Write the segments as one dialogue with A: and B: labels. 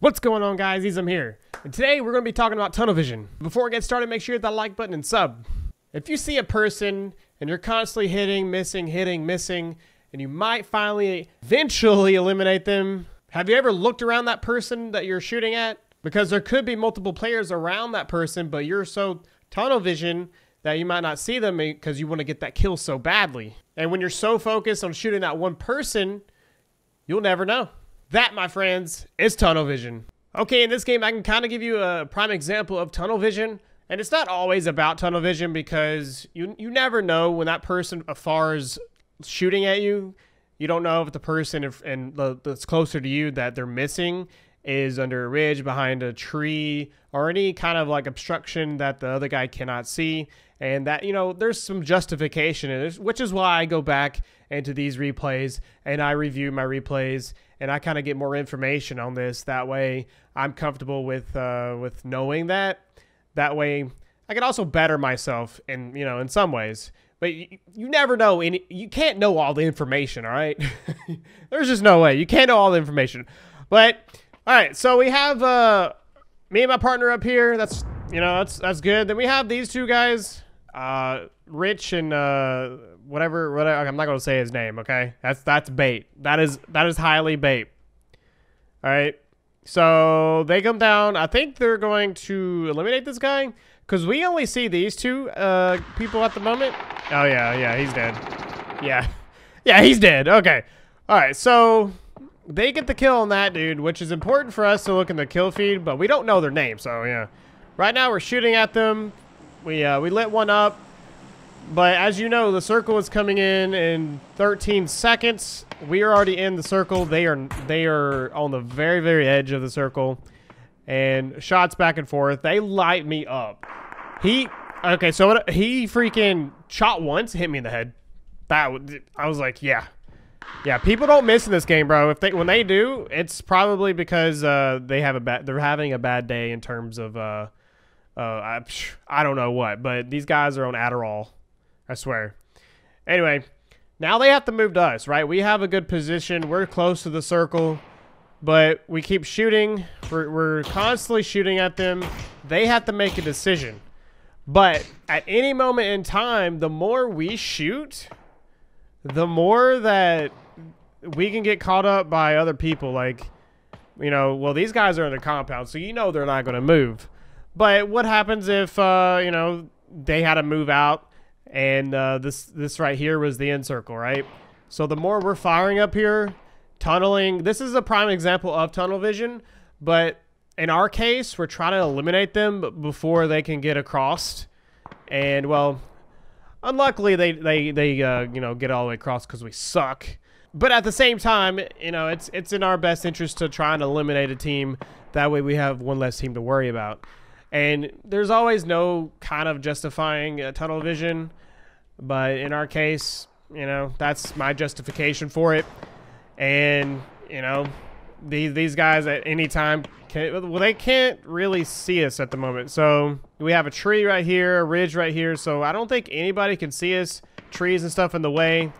A: What's going on guys, Easelm here. And today we're going to be talking about tunnel vision. Before we get started, make sure you hit that like button and sub. If you see a person and you're constantly hitting, missing, hitting, missing, and you might finally eventually eliminate them, have you ever looked around that person that you're shooting at? Because there could be multiple players around that person, but you're so tunnel vision that you might not see them because you want to get that kill so badly. And when you're so focused on shooting that one person, you'll never know. That, my friends, is tunnel vision. Okay, in this game, I can kind of give you a prime example of tunnel vision. And it's not always about tunnel vision because you you never know when that person afar is shooting at you. You don't know if the person if, and the, that's closer to you that they're missing is under a ridge, behind a tree, or any kind of like obstruction that the other guy cannot see. And that, you know, there's some justification in it, which is why I go back into these replays and I review my replays and I kind of get more information on this. That way I'm comfortable with, uh, with knowing that. That way I can also better myself in, you know, in some ways. But you, you never know any, you can't know all the information, all right? There's just no way. You can't know all the information. But all right, so we have uh, me and my partner up here. That's you know that's that's good. Then we have these two guys, uh, Rich and uh, whatever. Whatever. I'm not gonna say his name. Okay, that's that's bait. That is that is highly bait. All right. So they come down. I think they're going to eliminate this guy because we only see these two uh, people at the moment. Oh yeah, yeah, he's dead. Yeah, yeah, he's dead. Okay. All right. So they get the kill on that dude, which is important for us to look in the kill feed, but we don't know their name, so yeah. Right now we're shooting at them. We uh, we lit one up, but as you know, the circle is coming in in 13 seconds. We are already in the circle. They are they are on the very very edge of the circle, and shots back and forth. They light me up. He okay, so he freaking shot once, hit me in the head. That I was like, yeah, yeah, people don't miss in this game, bro. If they when they do, it's probably because uh, they have a bad they're having a bad day in terms of uh, uh, I, I don't know what, but these guys are on Adderall. I swear. Anyway, now they have to move to us, right? We have a good position. We're close to the circle, but we keep shooting. We're, we're constantly shooting at them. They have to make a decision. But at any moment in time, the more we shoot, the more that we can get caught up by other people, like, you know, well, these guys are in the compound, so you know they're not going to move. But what happens if, uh, you know, they had to move out and uh, this, this right here was the end circle, right? So the more we're firing up here, tunneling, this is a prime example of tunnel vision, but in our case, we're trying to eliminate them before they can get across. And, well, unluckily, they, they, they uh, you know, get all the way across because we suck. But at the same time, you know, it's it's in our best interest to try and eliminate a team. That way we have one less team to worry about. And there's always no kind of justifying a tunnel vision. But in our case, you know, that's my justification for it. And, you know, these, these guys at any time, can, well, they can't really see us at the moment. So we have a tree right here, a ridge right here. So I don't think anybody can see us. Trees and stuff in the way.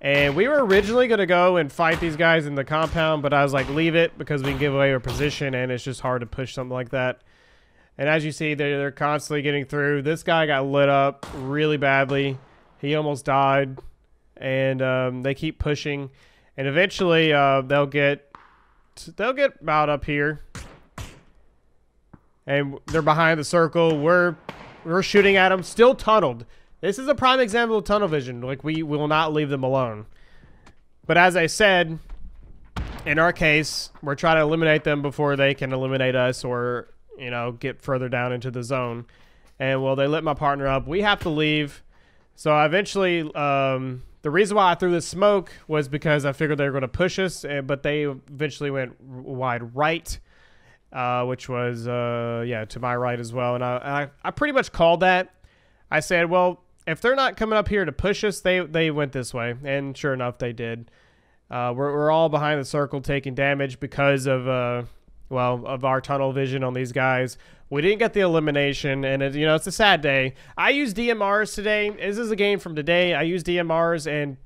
A: And we were originally going to go and fight these guys in the compound, but I was like, leave it because we can give away our position and it's just hard to push something like that. And as you see, they're, they're constantly getting through. This guy got lit up really badly. He almost died. And um, they keep pushing. And eventually uh, they'll get they'll get about up here. And they're behind the circle. We're we're shooting at them, still tunneled. This is a prime example of tunnel vision. Like, we will not leave them alone. But as I said, in our case, we're trying to eliminate them before they can eliminate us or, you know, get further down into the zone. And, well, they lit my partner up. We have to leave. So, I eventually, um, the reason why I threw this smoke was because I figured they were going to push us, eh, but they eventually went wide right. Uh, which was, uh, yeah, to my right as well. And I, I, I pretty much called that. I said, well, if they're not coming up here to push us, they they went this way, and sure enough, they did. Uh, we're we're all behind the circle taking damage because of uh, well of our tunnel vision on these guys. We didn't get the elimination, and it, you know it's a sad day. I use DMRs today. This is a game from today. I use DMRs, and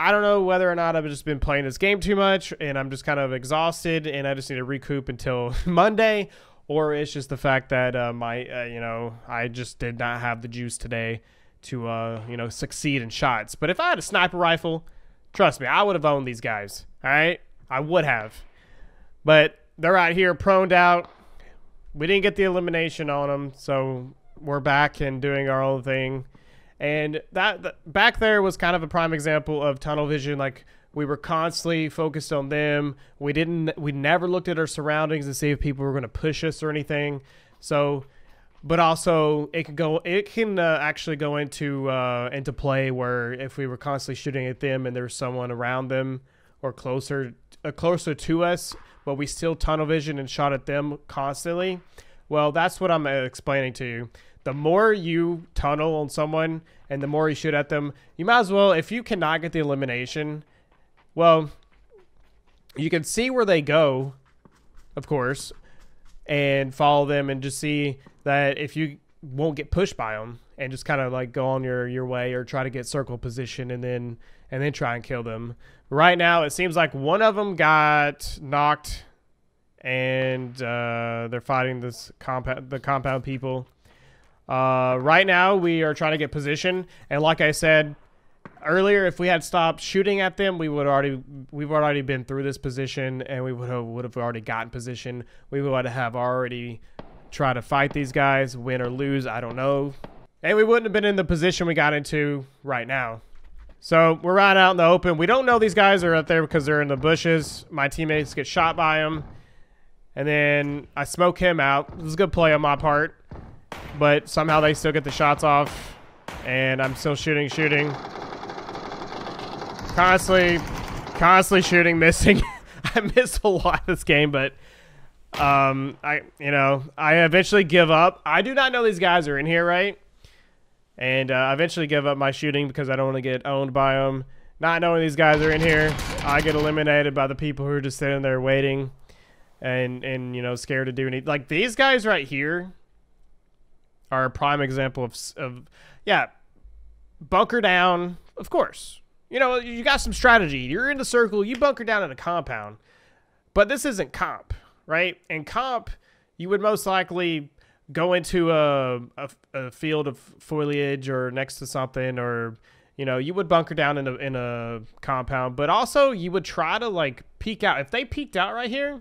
A: I don't know whether or not I've just been playing this game too much and I'm just kind of exhausted and I just need to recoup until Monday, or it's just the fact that uh, my, uh, you know, I just did not have the juice today to, uh, you know, succeed in shots. But if I had a sniper rifle, trust me, I would have owned these guys. All right, I would have. But they're out here proned out. We didn't get the elimination on them, so we're back and doing our own thing. And that, that back there was kind of a prime example of tunnel vision. Like we were constantly focused on them. We didn't. We never looked at our surroundings to see if people were going to push us or anything. So, but also it can go. It can uh, actually go into uh, into play where if we were constantly shooting at them and there's someone around them or closer uh, closer to us, but we still tunnel vision and shot at them constantly. Well, that's what I'm uh, explaining to you the more you tunnel on someone and the more you shoot at them, you might as well, if you cannot get the elimination, well, you can see where they go, of course, and follow them and just see that if you won't get pushed by them and just kind of like go on your your way or try to get circle position and then and then try and kill them. Right now, it seems like one of them got knocked and uh, they're fighting this compound the compound people uh, right now, we are trying to get position, and like I said earlier, if we had stopped shooting at them, we would already we've already been through this position, and we would have would have already gotten position. We would have already tried to fight these guys, win or lose, I don't know, and we wouldn't have been in the position we got into right now. So we're right out in the open. We don't know these guys are out there because they're in the bushes. My teammates get shot by them. And then I smoke him out. This is a good play on my part. But somehow they still get the shots off. And I'm still shooting, shooting. Constantly, constantly shooting, missing. I missed a lot this game, but um, I, you know, I eventually give up. I do not know these guys are in here, right? And uh, I eventually give up my shooting because I don't want to get owned by them. Not knowing these guys are in here, I get eliminated by the people who are just sitting there waiting and, and you know, scared to do anything. Like, these guys right here, are a prime example of, of yeah, bunker down, of course. You know, you got some strategy. You're in the circle, you bunker down in a compound. But this isn't comp, right? In comp, you would most likely go into a, a, a, field of foliage or next to something or you know you would bunker down in a, in a compound but also you would try to like peek out if they peeked out right here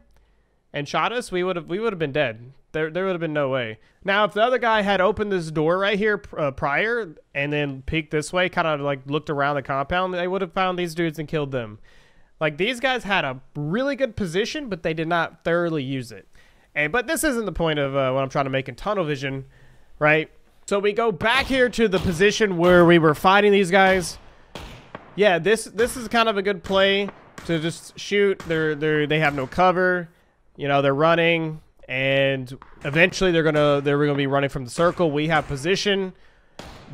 A: and shot us we would have we would have been dead there, there would have been no way. Now, if the other guy had opened this door right here uh, prior and then peeked this way, kind of like looked around the compound, they would have found these dudes and killed them. Like these guys had a really good position, but they did not thoroughly use it. And but this isn't the point of uh, what I'm trying to make in tunnel vision, right? So we go back here to the position where we were fighting these guys. Yeah, this this is kind of a good play to just shoot. They're they're they have no cover. You know, they're running and eventually they're gonna they're gonna be running from the circle. We have position,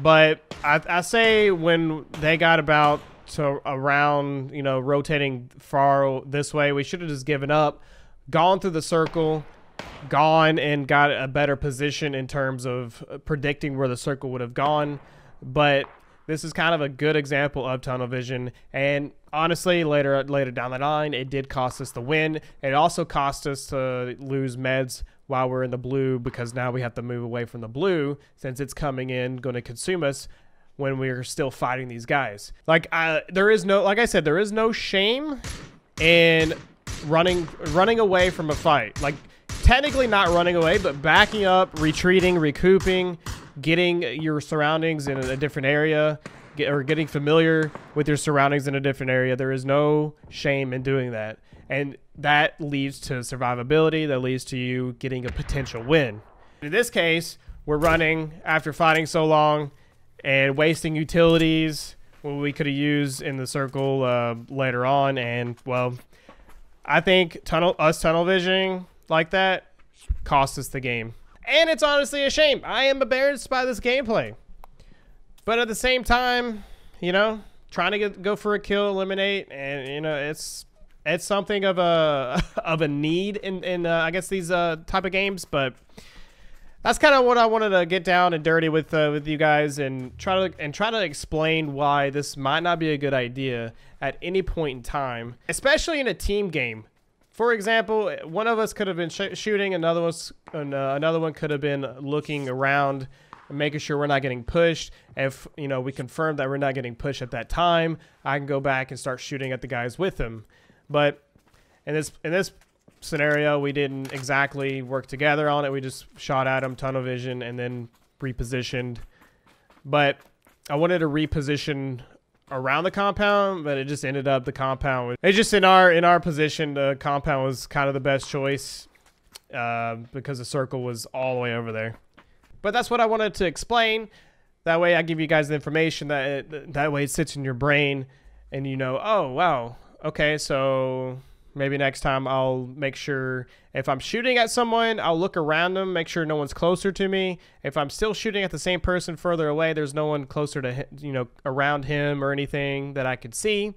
A: but I, I say when they got about to around you know rotating far this way, we should have just given up, gone through the circle, gone and got a better position in terms of uh, predicting where the circle would have gone, but this is kind of a good example of tunnel vision. And honestly, later later down the line, it did cost us the win. It also cost us to lose meds while we're in the blue because now we have to move away from the blue since it's coming in, going to consume us when we're still fighting these guys. Like there is no, like I said, there is no shame in running running away from a fight. Like technically not running away, but backing up, retreating, recouping, getting your surroundings in a different area get, or getting familiar with your surroundings in a different area. There is no shame in doing that. And that leads to survivability, that leads to you getting a potential win. In this case, we're running after fighting so long and wasting utilities what we could have used in the circle uh, later on. And, well, I think tunnel us tunnel visioning like that cost us the game. And it's honestly a shame. I am embarrassed by this gameplay. But at the same time, you know, trying to get, go for a kill, eliminate, and you know, it's it's something of a of a need in in uh, I guess these uh, type of games. But that's kind of what I wanted to get down and dirty with uh, with you guys and try to and try to explain why this might not be a good idea at any point in time, especially in a team game. For example, one of us could have been sh shooting, another was uh, another one could have been looking around, making sure we're not getting pushed. If you know we confirm that we're not getting pushed at that time, I can go back and start shooting at the guys with them. But in this in this scenario, we didn't exactly work together on it. We just shot at him, tunnel vision, and then repositioned. But I wanted to reposition around the compound, but it just ended up the compound. It's just in our in our position, the compound was kind of the best choice uh, because the circle was all the way over there. But that's what I wanted to explain. That way, I give you guys the information that it, that way it sits in your brain, and you know, oh wow, okay, so Maybe next time I'll make sure if I'm shooting at someone, I'll look around them, make sure no one's closer to me. If I'm still shooting at the same person further away, there's no one closer to you know around him or anything that I could see.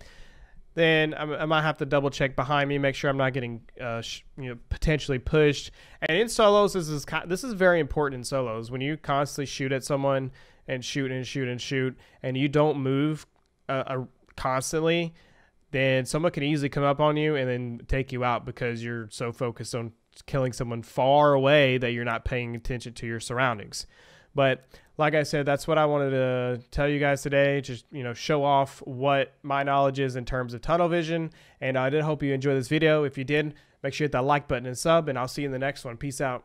A: Then I might have to double check behind me, make sure I'm not getting uh, you know potentially pushed. And in solos, this is this is very important in solos when you constantly shoot at someone and shoot and shoot and shoot, and you don't move uh, uh, constantly then someone can easily come up on you and then take you out because you're so focused on killing someone far away that you're not paying attention to your surroundings. But like I said, that's what I wanted to tell you guys today. Just, you know, show off what my knowledge is in terms of tunnel vision. And I did hope you enjoyed this video. If you did, make sure you hit that like button and sub, and I'll see you in the next one. Peace out.